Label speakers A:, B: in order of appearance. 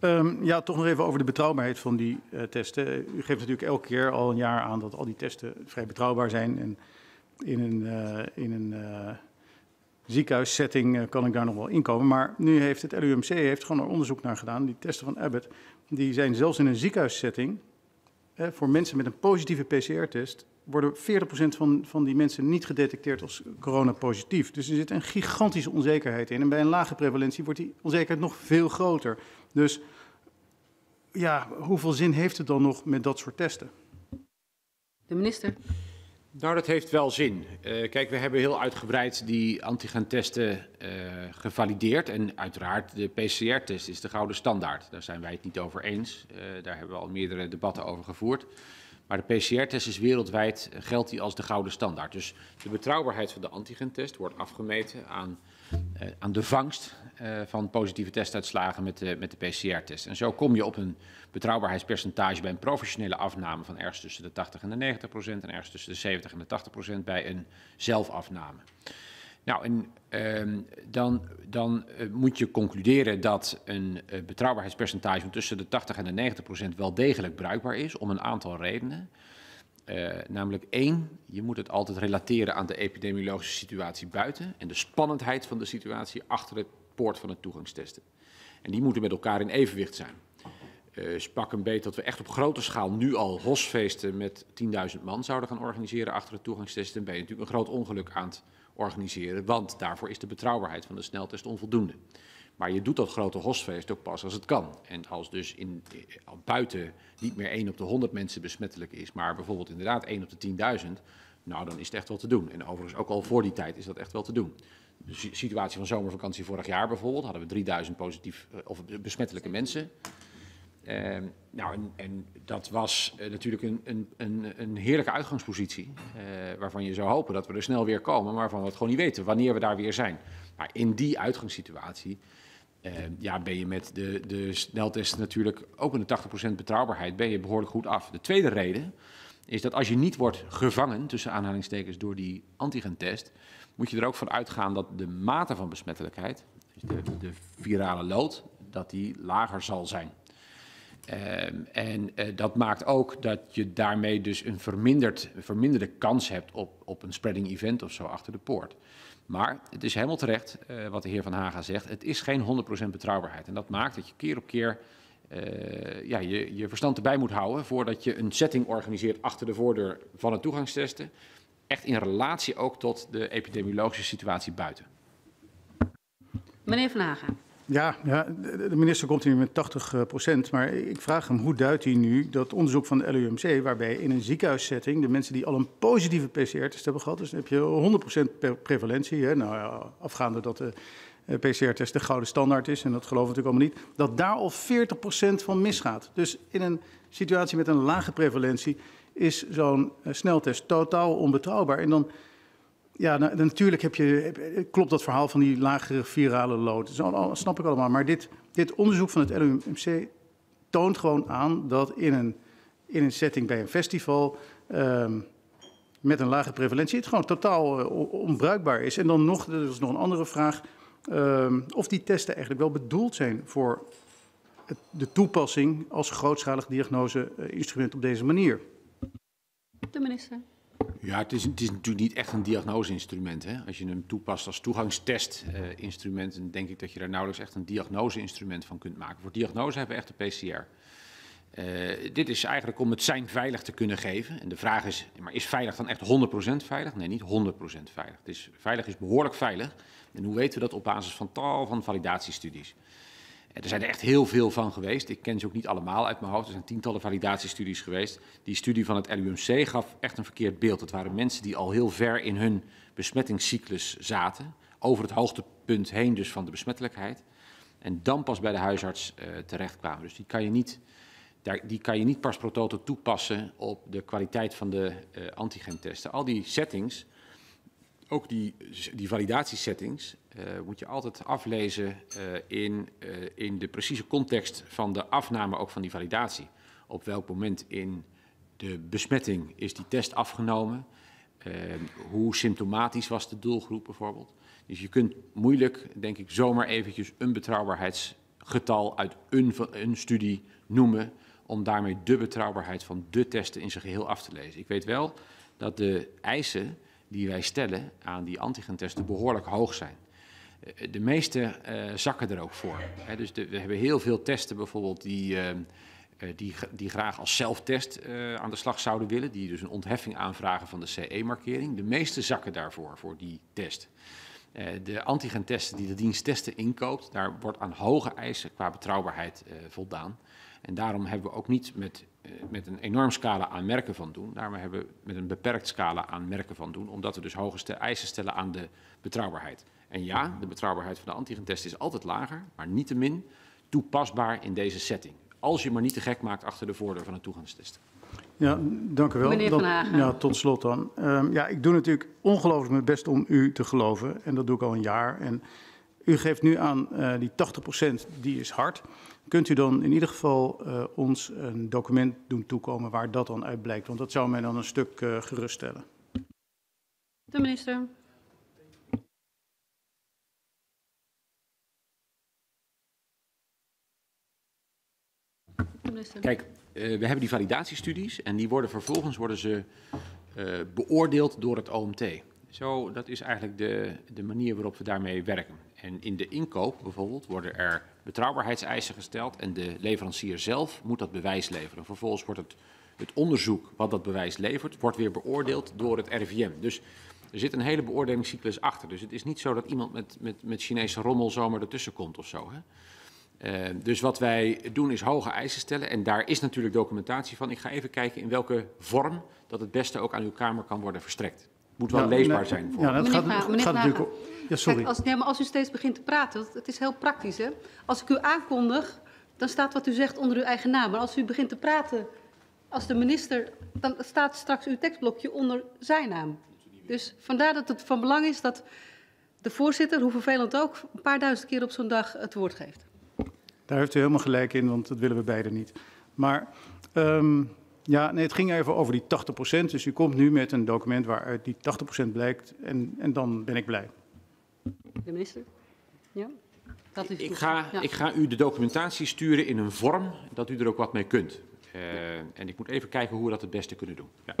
A: Um, ja, toch nog even over de betrouwbaarheid van die uh, testen. U geeft natuurlijk elke keer al een jaar aan dat al die testen vrij betrouwbaar zijn. En in een, uh, in een uh, ziekenhuissetting kan ik daar nog wel inkomen. Maar nu heeft het LUMC heeft gewoon er onderzoek naar gedaan. Die testen van Abbott, die zijn zelfs in een ziekenhuissetting... voor mensen met een positieve PCR-test worden 40% van, van die mensen niet gedetecteerd als coronapositief. Dus er zit een gigantische onzekerheid in. En bij een lage prevalentie wordt die onzekerheid nog veel groter. Dus ja, hoeveel zin heeft het dan nog met dat soort testen?
B: De minister.
C: Nou, dat heeft wel zin. Uh, kijk, we hebben heel uitgebreid die antigentesten uh, gevalideerd. En uiteraard, de PCR-test is de gouden standaard. Daar zijn wij het niet over eens. Uh, daar hebben we al meerdere debatten over gevoerd. Maar de PCR-test is wereldwijd, geldt die als de gouden standaard. Dus de betrouwbaarheid van de antigentest wordt afgemeten aan, uh, aan de vangst uh, van positieve testuitslagen met de, met de PCR-test. En zo kom je op een betrouwbaarheidspercentage bij een professionele afname van ergens tussen de 80 en de 90 procent en ergens tussen de 70 en de 80 procent bij een zelfafname. Nou, en uh, dan, dan uh, moet je concluderen dat een uh, betrouwbaarheidspercentage van tussen de 80 en de 90 procent wel degelijk bruikbaar is om een aantal redenen. Uh, namelijk één, je moet het altijd relateren aan de epidemiologische situatie buiten en de spannendheid van de situatie achter het poort van het toegangstesten. En die moeten met elkaar in evenwicht zijn. Uh, spak een beet dat we echt op grote schaal nu al hosfeesten met 10.000 man zouden gaan organiseren achter het toegangstesten. Dan ben je natuurlijk een groot ongeluk aan het organiseren, want daarvoor is de betrouwbaarheid van de sneltest onvoldoende. Maar je doet dat grote hostfeest ook pas als het kan. En als dus in, buiten niet meer 1 op de 100 mensen besmettelijk is, maar bijvoorbeeld inderdaad 1 op de 10.000, nou dan is het echt wel te doen. En overigens ook al voor die tijd is dat echt wel te doen. De situatie van zomervakantie vorig jaar bijvoorbeeld hadden we 3000 positief of besmettelijke mensen. Uh, nou, en, dat was uh, natuurlijk een, een, een, een, heerlijke uitgangspositie, uh, waarvan je zou hopen dat we er snel weer komen, maar waarvan we het gewoon niet weten wanneer we daar weer zijn. Maar in die uitgangssituatie ja, ben je met de, de sneltest natuurlijk ook in de 80% betrouwbaarheid ben je behoorlijk goed af. De tweede reden is dat als je niet wordt gevangen, tussen aanhalingstekens, door die antigentest, moet je er ook van uitgaan dat de mate van besmettelijkheid, dus de, de virale lood, dat die lager zal zijn. Uh, en uh, dat maakt ook dat je daarmee dus een verminderd, verminderde kans hebt op, op een spreading event of zo achter de poort. Maar het is helemaal terecht uh, wat de heer Van Haga zegt. Het is geen 100% betrouwbaarheid. En dat maakt dat je keer op keer ja, je, je verstand erbij moet houden voordat je een setting organiseert achter de voordeur van het toegangstesten. Echt in relatie ook tot de epidemiologische situatie buiten.
B: Meneer Van Haga.
A: Ja, ja, de minister komt hier met 80 procent. Maar ik vraag hem, hoe duidt hij nu dat onderzoek van de LUMC... waarbij in een ziekenhuissetting de mensen die al een positieve PCR-test hebben gehad... dus dan heb je 100 procent prevalentie. Hè? Nou ja, afgaande dat de PCR-test de gouden standaard is... en dat geloven we natuurlijk allemaal niet... dat daar al 40 procent van misgaat. Dus in een situatie met een lage prevalentie... is zo'n sneltest totaal onbetrouwbaar. En dan ja, nou, natuurlijk heb je, klopt dat verhaal van die lagere virale lood. Dat snap ik allemaal. Maar dit, dit onderzoek van het LUMC toont gewoon aan dat in een, in een setting bij een festival um, met een lage prevalentie het gewoon totaal uh, onbruikbaar is. En dan nog, er is nog een andere vraag, um, of die testen eigenlijk wel bedoeld zijn voor de toepassing als grootschalig diagnose-instrument op deze manier.
B: De minister.
C: Ja, het is, natuurlijk niet echt een diagnoseinstrument. Als je hem toepast als toegangstestinstrument, uh, dan denk ik dat je daar nauwelijks echt een diagnoseinstrument van kunt maken. Voor diagnose hebben we echt de PCR. Uh, dit is eigenlijk om het zijn veilig te kunnen geven. En de vraag is, maar is veilig dan echt 100% veilig? Nee, niet 100% veilig. Het is, veilig is behoorlijk veilig. En hoe weten we dat op basis van tal van validatiestudies? Er zijn er echt heel veel van geweest. Ik ken ze ook niet allemaal uit mijn hoofd. Er zijn tientallen validatiestudies geweest. Die studie van het LUMC gaf echt een verkeerd beeld. Het waren mensen die al heel ver in hun besmettingscyclus zaten. Over het hoogtepunt heen dus van de besmettelijkheid. En dan pas bij de huisarts uh, terechtkwamen. Dus die kan je niet, daar, die kan je niet pas pro toto toepassen op de kwaliteit van de uh, antigentesten. Al die settings ook die, die validatiesettings uh, moet je altijd aflezen uh, in, uh, in de precieze context van de afname ook van die validatie. Op welk moment in de besmetting is die test afgenomen? hoe symptomatisch was de doelgroep bijvoorbeeld? Dus je kunt moeilijk, denk ik, zomaar eventjes een betrouwbaarheids getal uit een, een studie noemen om daarmee de betrouwbaarheid van de testen in zijn geheel af te lezen. Ik weet wel dat de eisen die wij stellen aan die antigentesten behoorlijk hoog zijn. Eh, De meeste eh, zakken er ook voor. Dus we hebben heel veel testen bijvoorbeeld die, eh, die, die graag als zelftest aan de slag zouden willen. Die dus een ontheffing aanvragen van de CE-markering. De meeste zakken daarvoor, voor die test. Eh, de antigentesten die de dienst testen inkoopt, daar wordt aan hoge eisen qua betrouwbaarheid eh, voldaan. En daarom hebben we ook niet met, eh, met een enorm scala aan merken van doen. Daarom hebben we met een beperkt scala aan merken van doen. Omdat we dus hoge eisen stellen aan de betrouwbaarheid. En ja, de betrouwbaarheid van de antigentest is altijd lager, maar niettemin toepasbaar in deze setting. Als je maar niet te gek maakt achter de voordeur van een toegangstest.
A: Ja, dank u wel.
B: Meneer Van Hagen.
A: Ja, tot slot dan. Ehm, ja, ik doe natuurlijk ongelooflijk mijn best om u te geloven. En dat doe ik al een jaar. En u geeft nu aan eh, die 80% die is hard. Kunt u dan in ieder geval eh, ons een document doen toekomen waar dat dan uit blijkt? Want dat zou mij dan een stuk eh, geruststellen.
B: De minister.
C: Kijk, eh, we hebben die validatiestudies en die worden vervolgens worden ze eh, beoordeeld door het OMT. Zo, dat is eigenlijk de, de manier waarop we daarmee werken. En in de inkoop bijvoorbeeld worden er betrouwbaarheidseisen gesteld en de leverancier zelf moet dat bewijs leveren. Vervolgens wordt het, het onderzoek wat dat bewijs levert, wordt weer beoordeeld door het RIVM. Dus er zit een hele beoordelingscyclus achter. Dus het is niet zo dat iemand met, met, met Chinese rommel zomaar ertussen komt of zo. Hè? Eh, dus wat wij doen is hoge eisen stellen. En daar is natuurlijk documentatie van. Ik ga even kijken in welke vorm dat het beste ook aan uw Kamer kan worden verstrekt. Moet wel
A: Ja,
C: leesbaar
A: nee,
C: zijn. Voor
A: Ja, dat
B: Meneer
A: gaat,
B: Vragen,
A: gaat natuurlijk... Ja, sorry.
B: Kijk, als, nee, maar als u steeds begint te praten, het- het is heel praktisch. Hè? Als ik u aankondig, dan staat wat u zegt onder uw eigen naam. Maar als u begint te praten als de minister, dan staat straks uw tekstblokje onder zijn naam. Dus vandaar dat het van belang is dat de voorzitter, hoe vervelend ook, een paar duizend keer op zo'n dag het woord geeft.
A: Daar heeft u helemaal gelijk in, want dat willen we beiden niet. Maar ehm, ja, nee, het ging even over die 80%. Dus u komt nu met een document waaruit die 80% blijkt. En, en dan ben ik blij.
B: De minister? Ja? Dat is
C: Ik ga,
B: Ja.
C: ik ga u de documentatie sturen in een vorm dat u er ook wat mee kunt. Eh, en ik moet even kijken hoe we dat het beste kunnen doen. Ja.